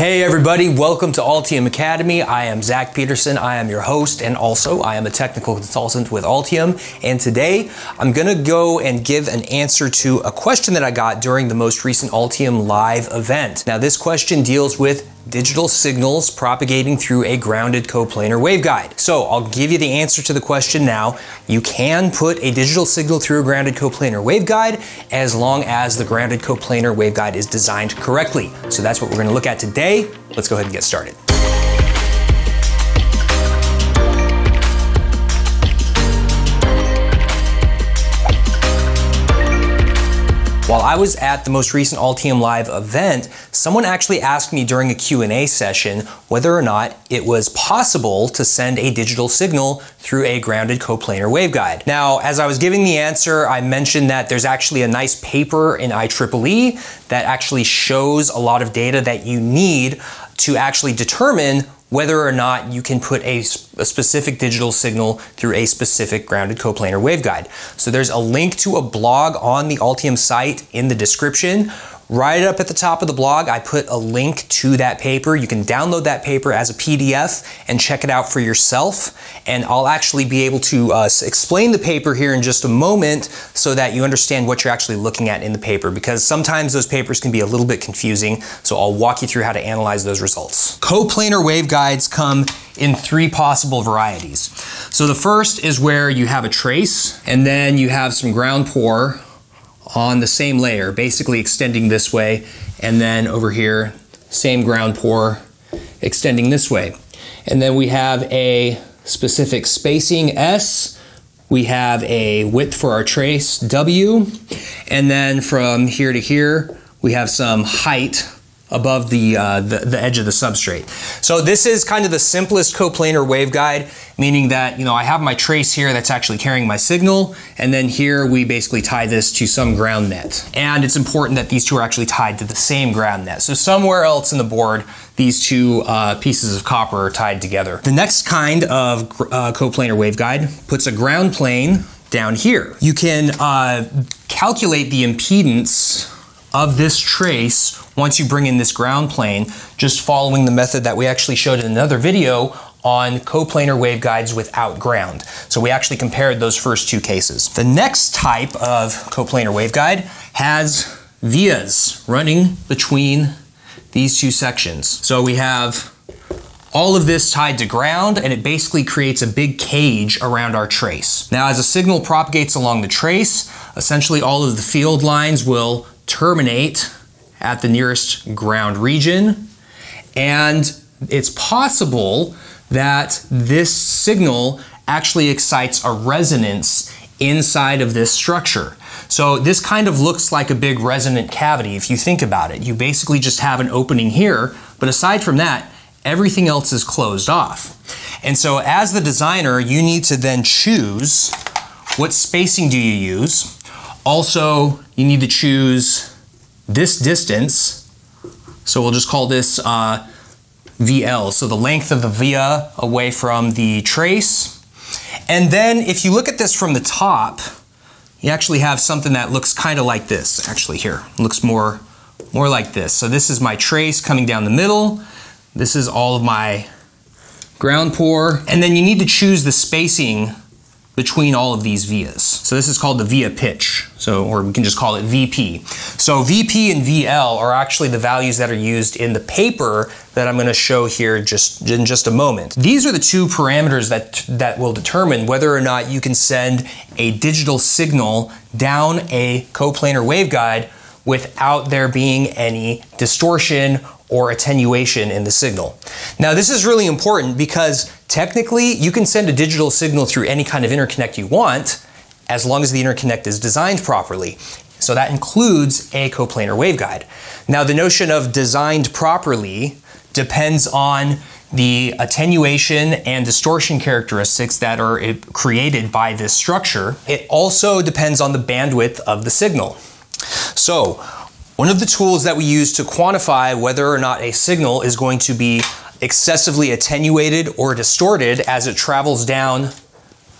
Hey everybody, welcome to Altium Academy. I am Zach Peterson. I am your host and also I am a technical consultant with Altium. And today I'm gonna go and give an answer to a question that I got during the most recent Altium live event. Now this question deals with digital signals propagating through a grounded coplanar waveguide. So I'll give you the answer to the question now. You can put a digital signal through a grounded coplanar waveguide as long as the grounded coplanar waveguide is designed correctly. So that's what we're gonna look at today. Let's go ahead and get started. I was at the most recent Altium Live event, someone actually asked me during a Q&A session whether or not it was possible to send a digital signal through a grounded coplanar waveguide. Now, as I was giving the answer, I mentioned that there's actually a nice paper in IEEE that actually shows a lot of data that you need to actually determine whether or not you can put a, a, specific digital signal through a specific grounded coplanar waveguide. So there's a link to a blog on the Altium site in the description Right up at the top of the blog, I put a link to that paper. You can download that paper as a PDF and check it out for yourself. And I'll actually be able to uh, explain the paper here in just a moment so that you understand what you're actually looking at in the paper because sometimes those papers can be a little bit confusing. So I'll walk you through how to analyze those results. Coplanar waveguides come in three possible varieties. So the first is where you have a trace and then you have some ground pour on the same layer, basically extending this way, and then over here, same ground pour extending this way. And then we have a specific spacing S, we have a width for our trace W, and then from here to here, we have some height above the, uh, the, the, edge of the substrate. So this is kind of the simplest coplanar waveguide, meaning that you know I have my trace here that's actually carrying my signal, and then here we basically tie this to some ground net. And it's important that these two are actually tied to the same ground net. So somewhere else in the board, these two uh, pieces of copper are tied together. The next kind of uh, coplanar waveguide puts a ground plane down here. You can uh, calculate the impedance of this trace once you bring in this ground plane, just following the method that we actually showed in another video on coplanar waveguides without ground. So we actually compared those first two cases. The next type of coplanar waveguide has vias running between these two sections. So we have all of this tied to ground and it basically creates a big cage around our trace. Now as a signal propagates along the trace, essentially all of the field lines will terminate at the nearest ground region. And it's possible that this signal actually excites a resonance inside of this structure. So this kind of looks like a big resonant cavity if you think about it. You basically just have an opening here, but aside from that, everything else is closed off. And so as the designer, you need to then choose what spacing do you use. Also, you need to choose this distance, so we'll just call this uh, VL, so the length of the via away from the trace. And then if you look at this from the top, you actually have something that looks kind of like this, actually here. It looks more, more like this. So this is my trace coming down the middle. This is all of my ground pour. And then you need to choose the spacing between all of these vias. So this is called the via pitch, so or we can just call it VP. So VP and VL are actually the values that are used in the paper that I'm going to show here just in just a moment. These are the two parameters that that will determine whether or not you can send a digital signal down a coplanar waveguide without there being any distortion or attenuation in the signal. Now this is really important because technically you can send a digital signal through any kind of interconnect you want as long as the interconnect is designed properly. So that includes a coplanar waveguide. Now the notion of designed properly depends on the attenuation and distortion characteristics that are created by this structure. It also depends on the bandwidth of the signal. So one of the tools that we use to quantify whether or not a signal is going to be excessively attenuated or distorted as it travels down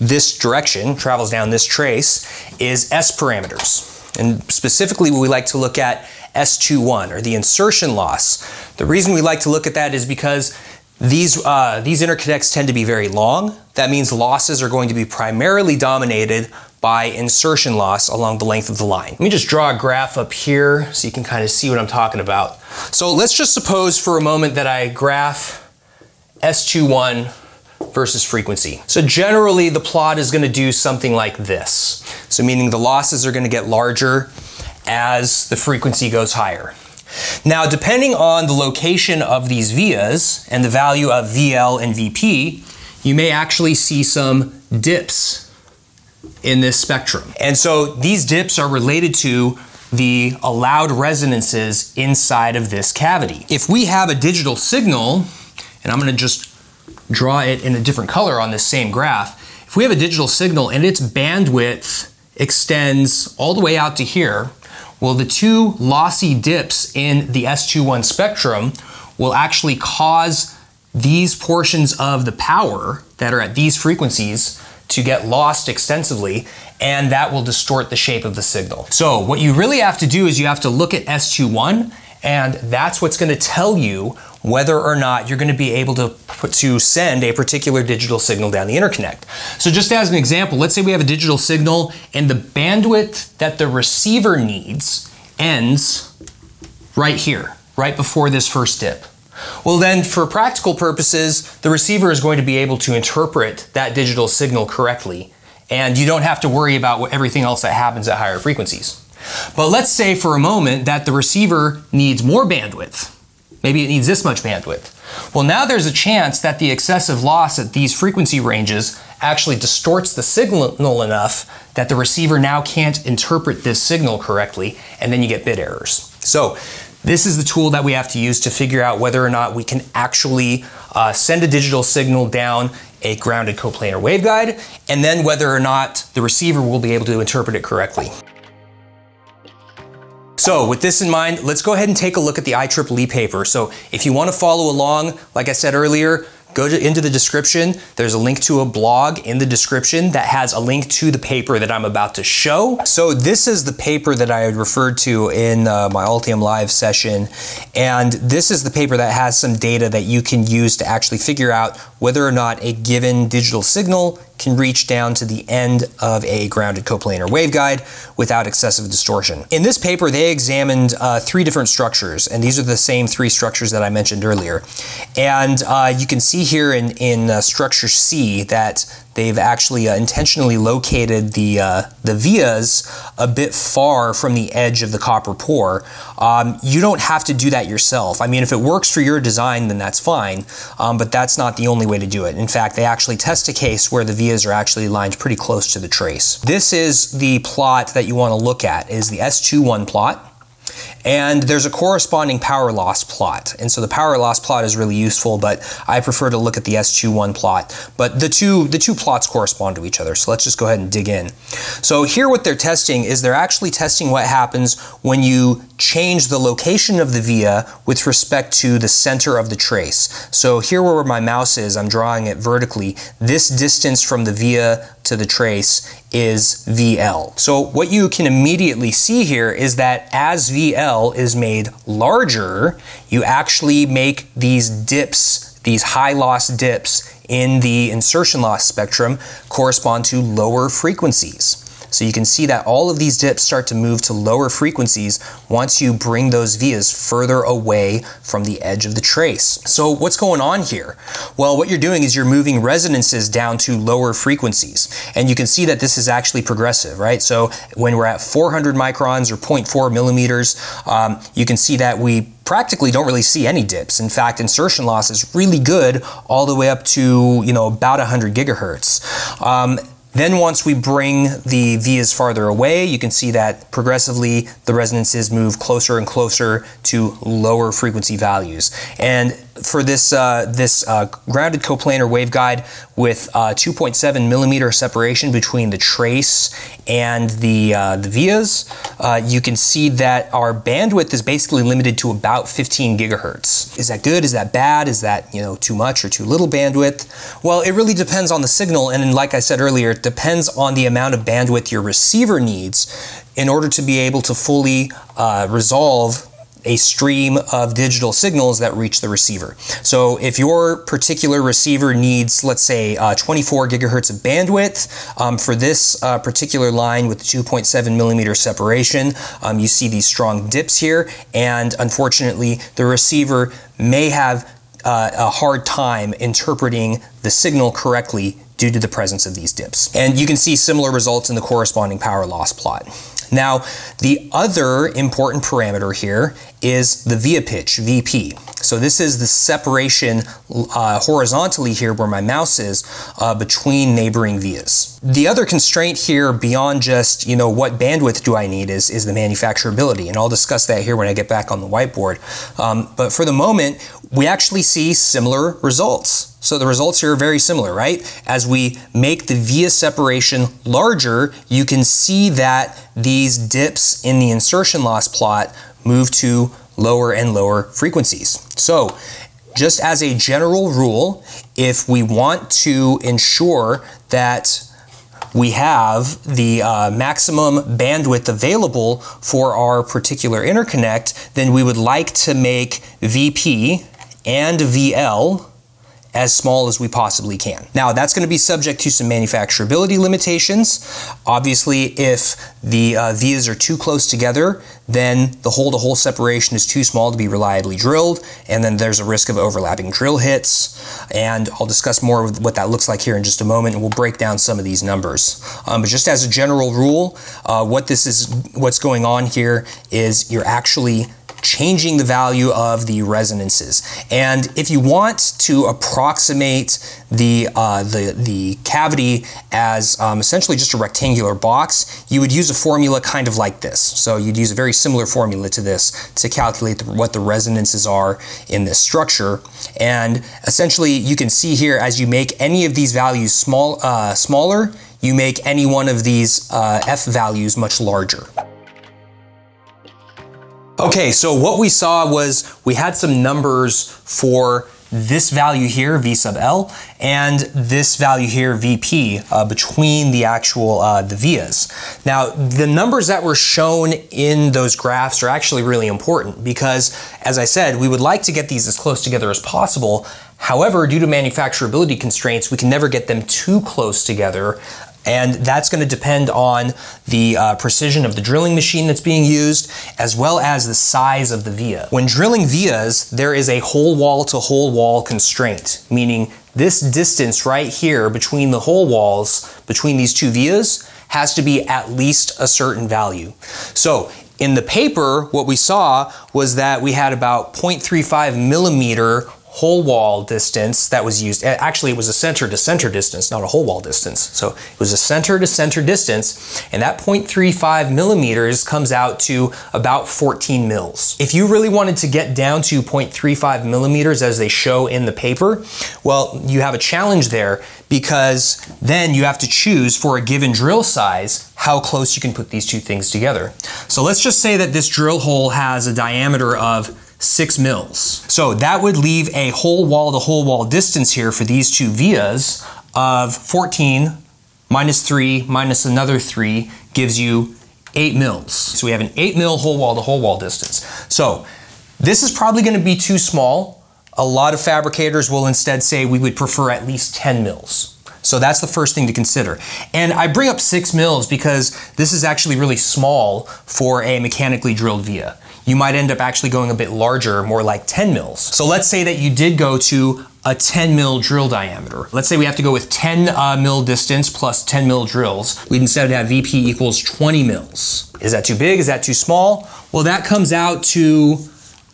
this direction, travels down this trace, is S parameters. And specifically, we like to look at S21 or the insertion loss. The reason we like to look at that is because these, uh, these interconnects tend to be very long. That means losses are going to be primarily dominated by insertion loss along the length of the line. Let me just draw a graph up here so you can kind of see what I'm talking about. So let's just suppose for a moment that I graph S21 versus frequency. So generally the plot is going to do something like this. So meaning the losses are going to get larger as the frequency goes higher. Now depending on the location of these vias and the value of VL and VP, you may actually see some dips in this spectrum. And so these dips are related to the allowed resonances inside of this cavity. If we have a digital signal, and I'm gonna just draw it in a different color on this same graph, if we have a digital signal and its bandwidth extends all the way out to here, well, the two lossy dips in the S21 spectrum will actually cause these portions of the power that are at these frequencies to get lost extensively and that will distort the shape of the signal. So what you really have to do is you have to look at S21 and that's what's going to tell you whether or not you're going to be able to, to send a particular digital signal down the interconnect. So just as an example, let's say we have a digital signal and the bandwidth that the receiver needs ends right here, right before this first dip. Well then, for practical purposes, the receiver is going to be able to interpret that digital signal correctly, and you don't have to worry about everything else that happens at higher frequencies. But let's say for a moment that the receiver needs more bandwidth. Maybe it needs this much bandwidth. Well, now there's a chance that the excessive loss at these frequency ranges actually distorts the signal enough that the receiver now can't interpret this signal correctly, and then you get bit errors. So this is the tool that we have to use to figure out whether or not we can actually uh, send a digital signal down a grounded coplanar waveguide, and then whether or not the receiver will be able to interpret it correctly. So with this in mind, let's go ahead and take a look at the IEEE paper. So if you want to follow along, like I said earlier, go to, into the description. There's a link to a blog in the description that has a link to the paper that I'm about to show. So this is the paper that I had referred to in uh, my Altium Live session. And this is the paper that has some data that you can use to actually figure out whether or not a given digital signal can reach down to the end of a grounded coplanar waveguide without excessive distortion. In this paper, they examined uh, three different structures, and these are the same three structures that I mentioned earlier. And uh, you can see here in, in uh, structure C that They've actually uh, intentionally located the, uh, the vias a bit far from the edge of the copper pour. Um, you don't have to do that yourself. I mean, if it works for your design, then that's fine, um, but that's not the only way to do it. In fact, they actually test a case where the are actually lined pretty close to the trace. This is the plot that you want to look at, is the S21 plot. And there's a corresponding power loss plot. And so the power loss plot is really useful, but I prefer to look at the S21 plot. But the two, the two plots correspond to each other. So let's just go ahead and dig in. So here what they're testing is they're actually testing what happens when you change the location of the via with respect to the center of the trace. So here where my mouse is, I'm drawing it vertically. This distance from the via to the trace is VL. So what you can immediately see here is that as VL is made larger, you actually make these dips, these high loss dips in the insertion loss spectrum correspond to lower frequencies. So you can see that all of these dips start to move to lower frequencies once you bring those vias further away from the edge of the trace. So what's going on here? Well, what you're doing is you're moving resonances down to lower frequencies. And you can see that this is actually progressive, right? So when we're at 400 microns or 0.4 millimeters, um, you can see that we practically don't really see any dips. In fact, insertion loss is really good all the way up to, you know, about 100 gigahertz. Um, then once we bring the vias farther away, you can see that progressively the resonances move closer and closer to lower frequency values. And for this uh, this uh, grounded coplanar waveguide with uh, 2.7 millimeter separation between the trace and the uh, the vias, uh, you can see that our bandwidth is basically limited to about 15 gigahertz. Is that good? Is that bad? Is that you know too much or too little bandwidth? Well, it really depends on the signal, and like I said earlier, it depends on the amount of bandwidth your receiver needs in order to be able to fully resolve a stream of digital signals that reach the receiver. So if your particular receiver needs, let's say, uh, 24 gigahertz of bandwidth um, for this uh, particular line with the 2.7 millimeter separation, um, you see these strong dips here, and unfortunately, the receiver may have uh, a hard time interpreting the signal correctly due to the presence of these dips. And you can see similar results in the corresponding power loss plot. Now, the other important parameter here is the via pitch, VP. So this is the separation uh, horizontally here where my mouse is uh, between neighboring vias. The other constraint here beyond just, you know, what bandwidth do I need is, is the manufacturability. And I'll discuss that here when I get back on the whiteboard. Um, but for the moment, we actually see similar results. So the results here are very similar, right? As we make the via separation larger, you can see that these dips in the insertion loss plot move to lower and lower frequencies. So just as a general rule, if we want to ensure that we have the uh, maximum bandwidth available for our particular interconnect, then we would like to make VP and VL as small as we possibly can. Now that's going to be subject to some manufacturability limitations. Obviously if the uh, vias are too close together then the hole-to-hole -hole separation is too small to be reliably drilled and then there's a risk of overlapping drill hits and I'll discuss more of what that looks like here in just a moment and we'll break down some of these numbers. Um, but just as a general rule uh, what this is what's going on here is you're actually changing the value of the resonances. And if you want to approximate the, uh, the, the cavity as um, essentially just a rectangular box, you would use a formula kind of like this. So you'd use a very similar formula to this to calculate the, what the resonances are in this structure. And essentially you can see here as you make any of these values small, uh, smaller, you make any one of these uh, F values much larger. Okay, so what we saw was we had some numbers for this value here, V sub L, and this value here, VP, uh, between the actual, uh, the vias. Now, the numbers that were shown in those graphs are actually really important because, as I said, we would like to get these as close together as possible. However, due to manufacturability constraints, we can never get them too close together and that's going to depend on the uh, precision of the drilling machine that's being used, as well as the size of the via. When drilling vias, there is a hole wall to hole wall constraint, meaning this distance right here between the hole walls, between these two vias, has to be at least a certain value. So in the paper, what we saw was that we had about 0.35 millimeter hole wall distance that was used. Eh, actually, it was a center to center distance, not a hole wall distance. So it was a center to center distance, and that 0.35 millimeters comes out to about 14 mils. If you really wanted to get down to 0.35 millimeters as they show in the paper, well, you have a challenge there because then you have to choose for a given drill size how close you can put these two things together. So let's just say that this drill hole has a diameter of six mils. So that would leave a hole wall to hole wall distance here for these two vias of 14 minus 3 minus another 3 gives you 8 mils. So we have an 8 mil hole wall to hole wall distance. So this is probably going to be too small. A lot of fabricators will instead say we would prefer at least 10 mils. So that's the first thing to consider. And I bring up 6 mils because this is actually really small for a mechanically drilled via you might end up actually going a bit larger, more like 10 mils. So let's say that you did go to a 10 mil drill diameter. Let's say we have to go with 10 uh, mil distance plus 10 mil drills. We'd instead have VP equals 20 mils. Is that too big? Is that too small? Well, that comes out to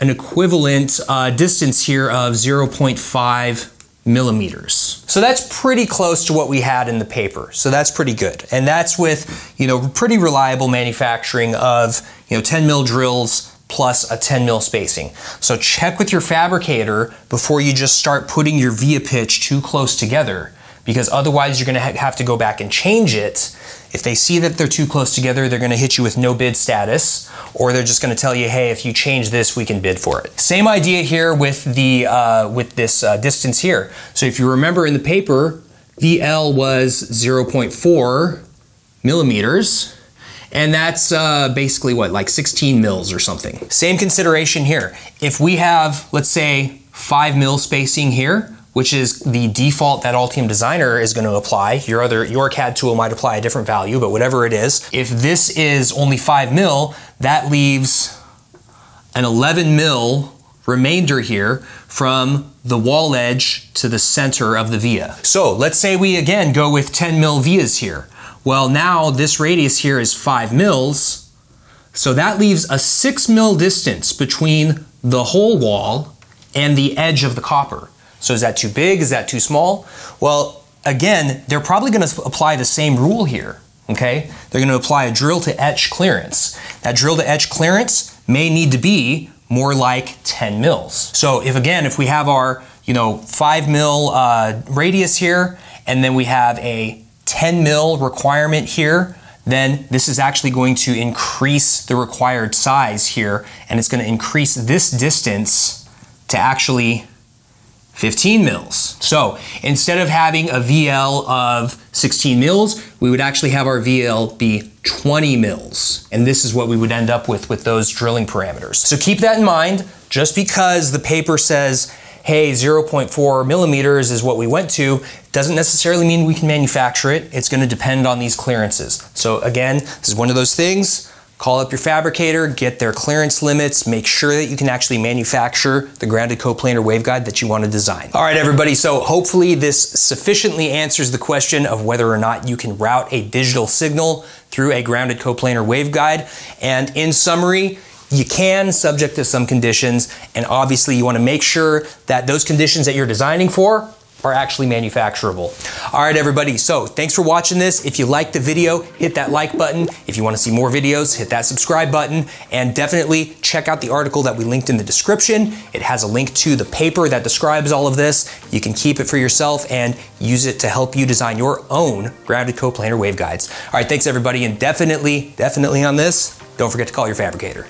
an equivalent uh, distance here of 0.5 millimeters. So that's pretty close to what we had in the paper. So that's pretty good. And that's with, you know, pretty reliable manufacturing of, you know, 10 mil drills plus a 10 mil spacing. So check with your fabricator before you just start putting your via pitch too close together because otherwise you're gonna ha have to go back and change it. If they see that they're too close together, they're gonna hit you with no bid status, or they're just gonna tell you, hey, if you change this, we can bid for it. Same idea here with the uh, with this uh, distance here. So if you remember in the paper, VL was 0.4 millimeters, And that's uh, basically what, like 16 mils or something. Same consideration here. If we have, let's say, 5 mil spacing here, which is the default that Altium Designer is going to apply. Your other your CAD tool might apply a different value, but whatever it is, if this is only 5 mil, that leaves an 11 mil remainder here from the wall edge to the center of the via. So let's say we again go with 10 mil vias here. Well, now this radius here is 5 mils, so that leaves a 6 mil distance between the hole wall and the edge of the copper. So is that too big? Is that too small? Well, again, they're probably going to apply the same rule here. Okay, they're going to apply a drill to etch clearance. That drill to etch clearance may need to be more like 10 mils. So if again, if we have our you know five mil uh, radius here, and then we have a 10 mil requirement here, then this is actually going to increase the required size here, and it's going to increase this distance to actually 15 mils. So instead of having a VL of 16 mils, we would actually have our VL be 20 mils. And this is what we would end up with with those drilling parameters. So keep that in mind. Just because the paper says, hey, 0.4 millimeters is what we went to, doesn't necessarily mean we can manufacture it. It's gonna depend on these clearances. So again, this is one of those things Call up your fabricator, get their clearance limits, make sure that you can actually manufacture the grounded coplanar waveguide that you want to design. All right, everybody, so hopefully this sufficiently answers the question of whether or not you can route a digital signal through a grounded coplanar waveguide. And in summary, you can subject to some conditions, and obviously you want to make sure that those conditions that you're designing for are actually manufacturable. All right, everybody, so thanks for watching this. If you liked the video, hit that like button. If you wanna see more videos, hit that subscribe button, and definitely check out the article that we linked in the description. It has a link to the paper that describes all of this. You can keep it for yourself and use it to help you design your own grounded coplanar waveguides. All right, thanks everybody, and definitely, definitely on this, don't forget to call your fabricator.